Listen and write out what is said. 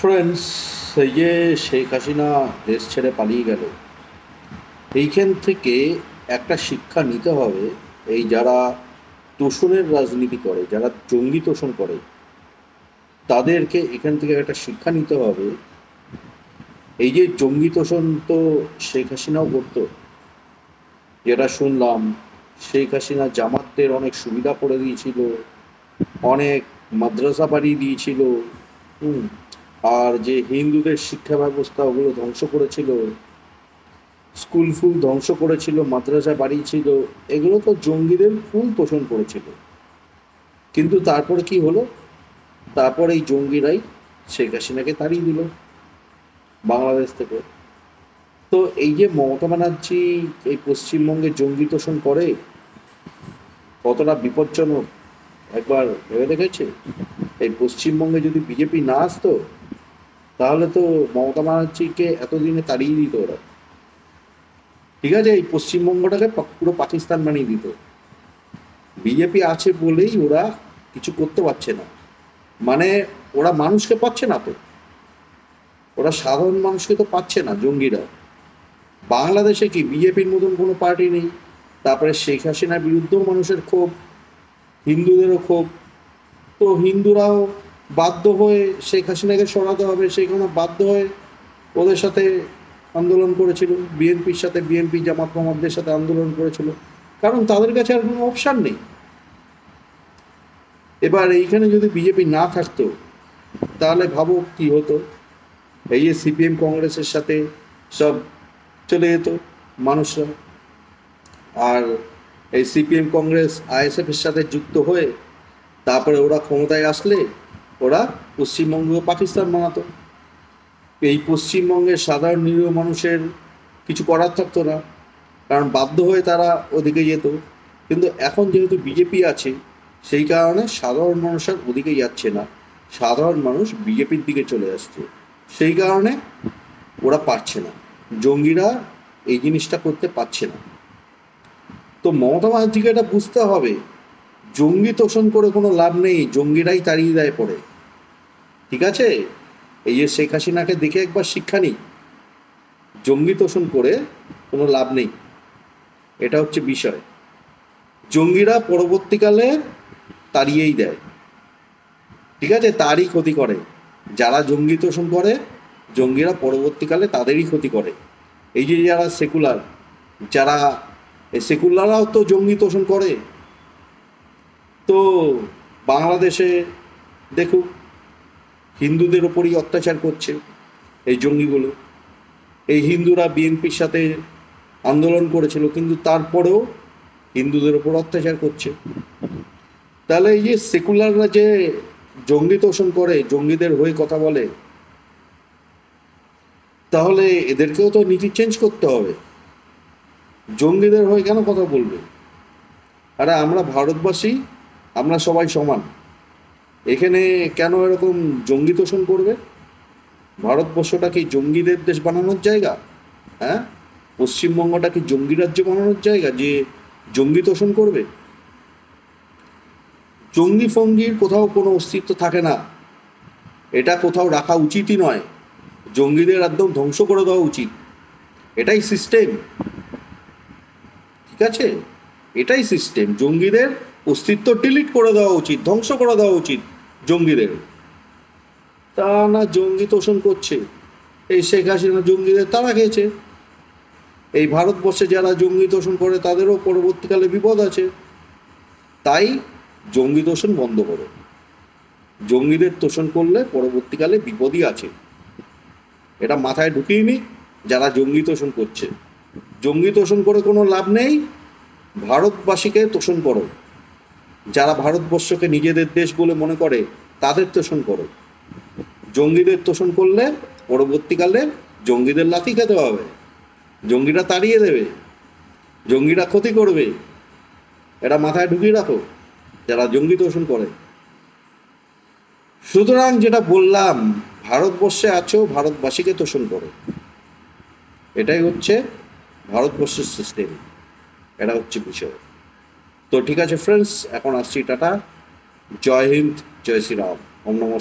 Friends এই যে শেখ হাসিনা দেশ ছেড়ে পালিয়ে গেল, এইখান থেকে একটা শিক্ষা নিতে হবে, এই যারা তোষণের রাজনীতি করে, যারা জঙ্গি তোষণ করে, তাদেরকে এখান থেকে একটা শিক্ষা নিতে হবে। এই যে জঙ্গি তোষণ তো শেখ হাসিনাও করতো, যেটা শুনলাম, শেখ হাসিনা জামাতদের অনেক সুবিধা করে দিয়েছিল, অনেক মাদ্রাসা বাড়িয়ে দিয়েছিল। হুম আর যে হিন্দুদের শিক্ষা ব্যবস্থা ওগুলো ধ্বংস করেছিল স্কুল ফুল ধ্বংস করেছিল, মাদ্রাসা বাড়িয়েছিল, এগুলো তো জঙ্গিদের ফুল তোষণ করেছিল। কিন্তু তারপরে কি হলো? তারপর এই জঙ্গিরাই শেখ হাসিনাকে তাড়িয়ে দিল বাংলাদেশ থেকে। তো এই যে মমতা ব্যানার্জি এই পশ্চিমবঙ্গে জঙ্গি তোষণ করে, কতটা বিপজ্জনক, একবার ভেবে দেখেছে? এই পশ্চিমবঙ্গে যদি বিজেপি না আসতো তাহলে তো মমতা ব্যানার্জিকে এতদিনে তাড়িয়ে দিত ওরা। ঠিক আছে, এই পশ্চিমবঙ্গটাকে পুরো পাকিস্তান বানিয়ে দিত। বিজেপি আছে বলেই ওরা কিছু করতে পারছে না। মানে ওরা মানুষকে পাচ্ছে না তো। ওরা সাধারণ মানুষকে তো পাচ্ছে না, জঙ্গিরা। বাংলাদেশে কি বিজেপির মতন কোনো পার্টি নেই? তারপরে শেখ হাসিনার বিরুদ্ধেও মানুষের ক্ষোভ, হিন্দুদেরও ক্ষোভ। তো হিন্দুরাও বাধ্য হয়ে শেখ হাসিনাকে সরাতে হবে সেখানে বাধ্য হয়ে ওদের সাথে আন্দোলন করেছিল। বিএনপির সাথে, বিএনপি জামাত মোহাম্মদের সাথে আন্দোলন করেছিল। কারণ তাদের কাছে আর কোনো অপশান নেই। এবার এইখানে যদি বিজেপি না থাকতো, তাহলে ভাবো কি হতো? এই যে সিপিএম কংগ্রেসের সাথে সব চলে যেত মানুষরা। আর এই সিপিএম কংগ্রেস আইএসএফ এর সাথে যুক্ত হয়ে তারপরে ওরা ক্ষমতায় আসলে ওরা পশ্চিমবঙ্গ পাকিস্তান বানাতো। এই পশ্চিমবঙ্গের সাধারণ নিরীহ মানুষের কিছু করার থাকতো না, কারণ বাধ্য হয়ে তারা ওদিকে যেত। কিন্তু এখন যেহেতু বিজেপি আছে, সেই কারণে সাধারণ মানুষ আর ওদিকে যাচ্ছে না। সাধারণ মানুষ বিজেপির দিকে চলে আসছে। সেই কারণে ওরা পারছে না। জঙ্গিরা এই জিনিসটা করতে পারছে না। তো মমতা ব্যানার্জিকে এটা বুঝতে হবে জঙ্গি তোষণ করে কোনো লাভ নেই, জঙ্গিরাই তাড়িয়ে দেয় পরে। ঠিক আছে? এই যে শেখ হাসিনাকে দেখে একবার শিক্ষা নিই। জঙ্গি তোষণ করে কোনো লাভ নেই। এটা হচ্ছে বিষয়। জঙ্গিরা পরবর্তীকালে তাড়িয়েই দেয়। ঠিক আছে? তারই ক্ষতি করে। যারা জঙ্গি তোষণ করে, জঙ্গিরা পরবর্তীকালে তাদেরই ক্ষতি করে। এই যে যারা সেকুলার, যারা সেকুলাররাও তো জঙ্গি তোষণ করে। তো বাংলাদেশে দেখুক, হিন্দুদের ওপরই অত্যাচার করছে এই জঙ্গিগুলো। এই হিন্দুরা বিএনপির সাথে আন্দোলন করেছিল, কিন্তু তারপরেও হিন্দুদের ওপর অত্যাচার করছে। তাহলে এই যে সেকুলাররা যে জঙ্গি তোষণ করে, জঙ্গিদের হয়ে কথা বলে, তাহলে এদেরকেও তো নীতি চেঞ্জ করতে হবে। জঙ্গিদের হয়ে কেন কথা বলবে? আরে আমরা ভারতবাসী আমরা সবাই সমান। এখানে কেন এরকম জঙ্গি তোষণ করবে? ভারতবর্ষটা কি জঙ্গিদের দেশ বানানোর জায়গা? হ্যাঁ? পশ্চিমবঙ্গটা কি জঙ্গি রাজ্য বানানোর জায়গা যে জঙ্গি তোষণ করবে? জঙ্গি ফঙ্গির কোথাও কোনো অস্তিত্ব থাকে না। এটা কোথাও রাখা উচিতই নয়। জঙ্গিদের একদম ধ্বংস করে দেওয়া উচিত। এটাই সিস্টেম ঠিক আছে? এটাই সিস্টেম জঙ্গিদের অস্তিত্ব ডিলিট করে দেওয়া উচিত, ধ্বংস করে দেওয়া উচিত জঙ্গিদের। তা না, জঙ্গি তোষণ করছে। এই শেখ হাসিনা জঙ্গিদের তারা খেয়েছে। এই ভারতবর্ষে যারা জঙ্গি তোষণ করে, তাদেরও পরবর্তীকালে বিপদ আছে। তাই জঙ্গি তোষণ বন্ধ করো। জঙ্গিদের তোষণ করলে পরবর্তীকালে বিপদই আছে। এটা মাথায় ঢুকিয়ে নি যারা জঙ্গি তোষণ করছে। জঙ্গি তোষণ করে কোনো লাভ নেই, ভারতবাসীকে তোষণ করো। যারা ভারতবর্ষকে নিজেদের দেশ বলে মনে করে, তাদের তোষণ করো। জঙ্গিদের তোষণ করলে পরবর্তীকালে জঙ্গিদের লাথি খেতে হবে। জঙ্গিরা তাড়িয়ে দেবে। জঙ্গিরা ক্ষতি করবে। এটা মাথায় ঢুকিয়ে রাখো, যারা জঙ্গি তোষণ করে। সুতরাং যেটা বললাম, ভারতবর্ষে আছো, ভারতবাসীকে তোষণ করো। এটাই হচ্ছে ভারতবর্ষের সিস্টেম এটা হচ্ছে বিষয়। তো ঠিক আছে ফ্রেন্ডস এখন আসছি টাটা। জয় হিন্দ জয় শ্রীরাম। ওম নম